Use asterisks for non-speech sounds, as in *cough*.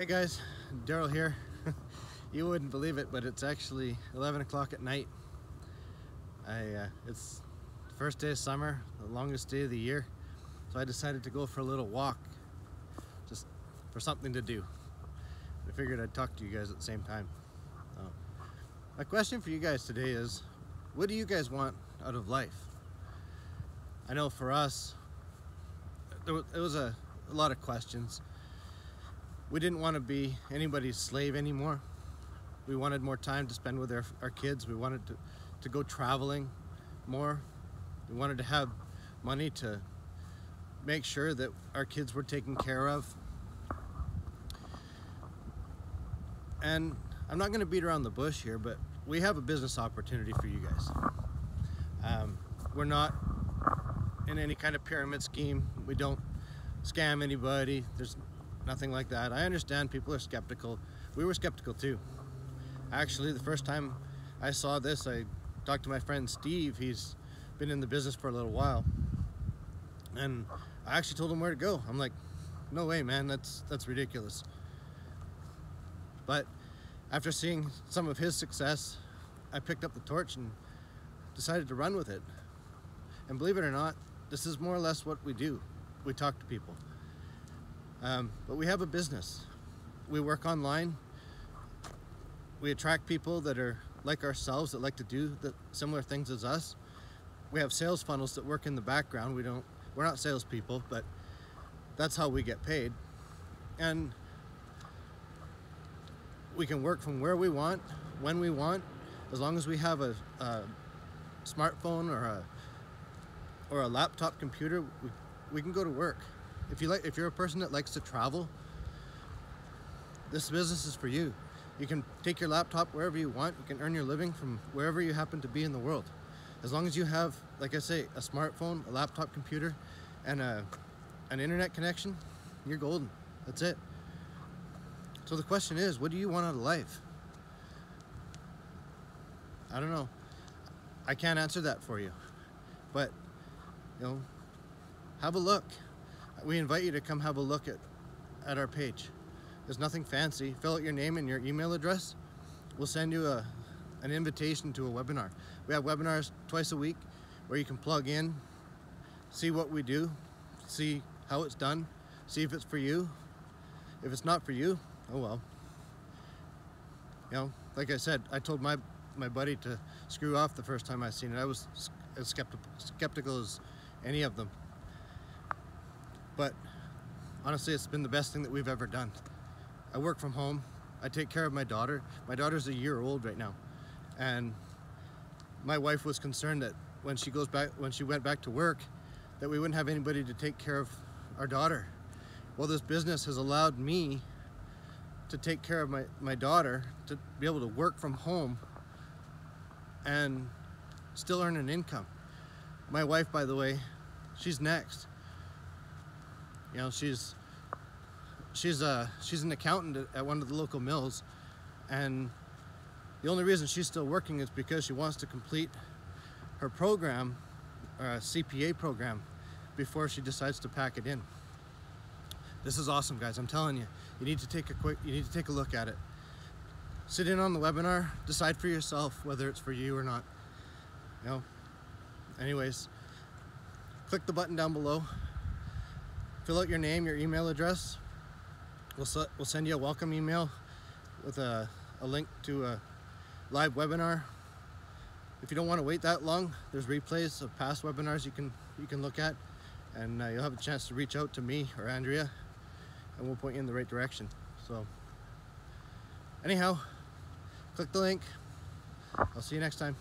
Hey guys, Daryl here. *laughs* you wouldn't believe it, but it's actually 11 o'clock at night. I, uh, it's first day of summer, the longest day of the year, so I decided to go for a little walk, just for something to do. I figured I'd talk to you guys at the same time. So, my question for you guys today is, what do you guys want out of life? I know for us, there was, it was a, a lot of questions we didn't want to be anybody's slave anymore. We wanted more time to spend with our, our kids. We wanted to, to go traveling more. We wanted to have money to make sure that our kids were taken care of. And I'm not going to beat around the bush here, but we have a business opportunity for you guys. Um, we're not in any kind of pyramid scheme. We don't scam anybody. There's nothing like that. I understand people are skeptical. We were skeptical too. Actually, the first time I saw this, I talked to my friend Steve. He's been in the business for a little while. And I actually told him where to go. I'm like, no way, man, that's, that's ridiculous. But after seeing some of his success, I picked up the torch and decided to run with it. And believe it or not, this is more or less what we do. We talk to people. Um, but we have a business. We work online. We attract people that are like ourselves that like to do the similar things as us. We have sales funnels that work in the background. We don't, we're not salespeople, but that's how we get paid. And we can work from where we want, when we want, as long as we have a, a smartphone or a or a laptop computer, we, we can go to work. If you like, if you're a person that likes to travel, this business is for you. You can take your laptop wherever you want. You can earn your living from wherever you happen to be in the world. As long as you have, like I say, a smartphone, a laptop computer, and a, an internet connection, you're golden. That's it. So the question is, what do you want out of life? I don't know. I can't answer that for you. But, you know, have a look we invite you to come have a look at, at our page. There's nothing fancy. Fill out your name and your email address. We'll send you a, an invitation to a webinar. We have webinars twice a week where you can plug in, see what we do, see how it's done, see if it's for you. If it's not for you, oh well. You know, like I said, I told my, my buddy to screw off the first time I seen it. I was as skeptical, skeptical as any of them. But honestly, it's been the best thing that we've ever done. I work from home. I take care of my daughter. My daughter's a year old right now. And my wife was concerned that when she goes back, when she went back to work, that we wouldn't have anybody to take care of our daughter. Well, this business has allowed me to take care of my, my daughter, to be able to work from home and still earn an income. My wife, by the way, she's next. You know, she's she's a she's an accountant at one of the local mills, and the only reason she's still working is because she wants to complete her program, uh, CPA program, before she decides to pack it in. This is awesome, guys. I'm telling you, you need to take a quick, you need to take a look at it. Sit in on the webinar, decide for yourself whether it's for you or not. You know. Anyways, click the button down below fill out your name, your email address. We'll, we'll send you a welcome email with a, a link to a live webinar. If you don't want to wait that long, there's replays of past webinars you can you can look at, and uh, you'll have a chance to reach out to me or Andrea, and we'll point you in the right direction. So, anyhow, click the link. I'll see you next time.